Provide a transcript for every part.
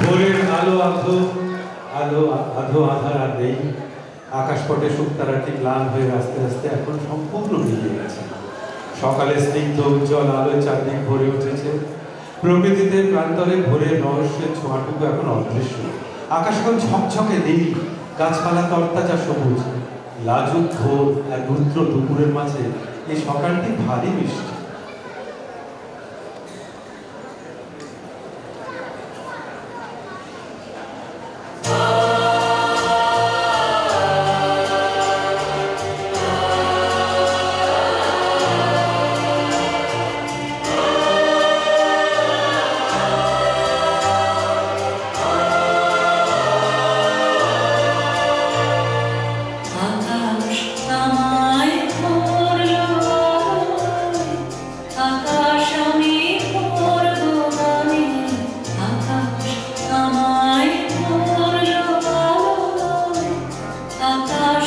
ভোরের আলো আধো আলো আধো আধার আর নেই। আকাশপটে শুকতারাটি ম্লান হয়ে আস্তে আস্তে এখন সম্পূর্ণ মিলিয়ে গেছে। সকালে স্নিগ্ধ উজ্জ্বল আলোয় চারদিক ভরে উঠেছে। প্রকৃতিতে প্রান্তরে ভোরের রহস্যের ছোঁয়াটুকু এখন অদৃশ্য। আকাশ এখন ঝকঝকে নীল, গাছপালা তরতাজা সবুজ। লাজুক ভোর আর রুদ্র দুপুরের মাঝে এই সকালটি ভারী মিষ্টি। Santa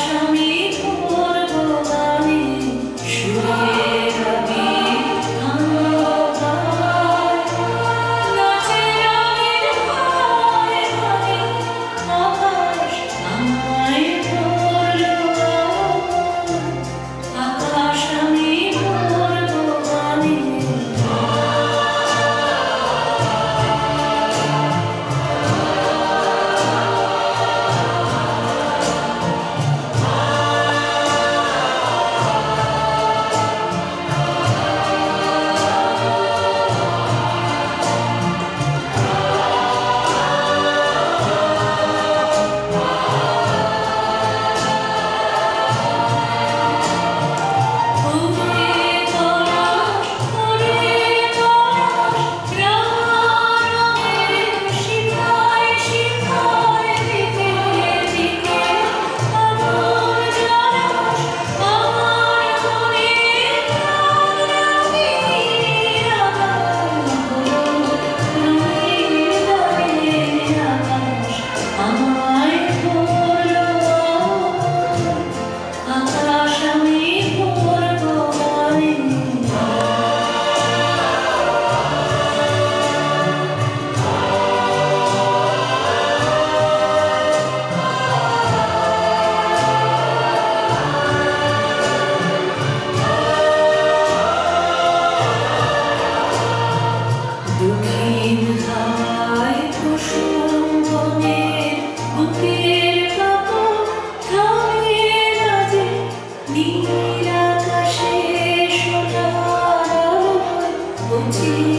tears.